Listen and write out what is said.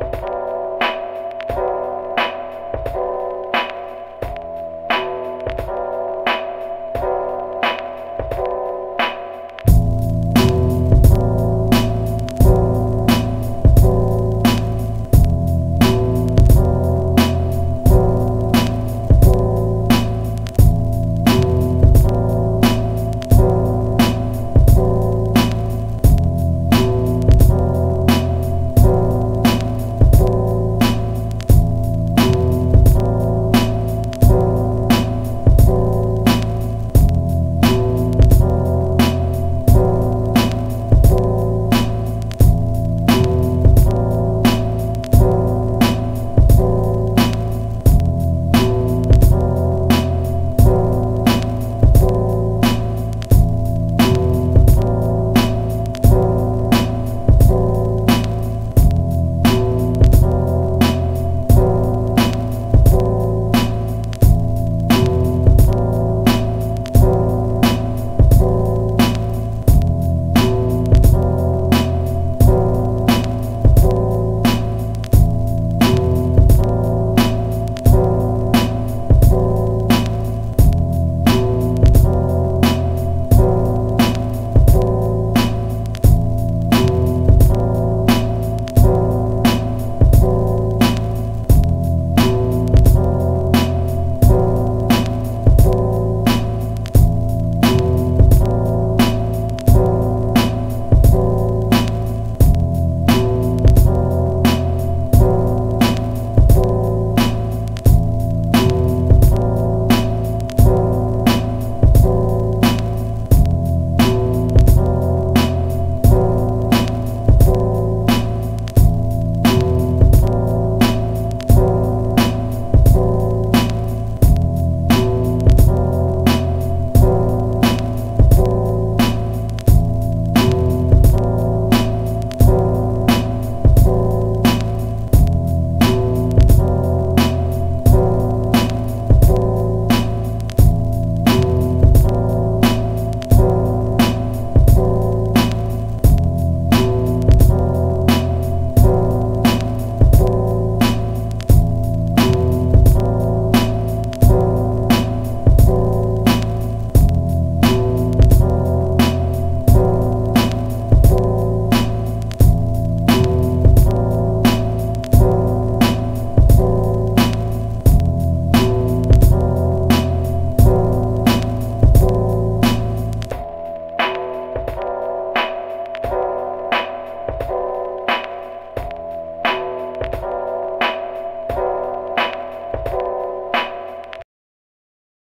Bye.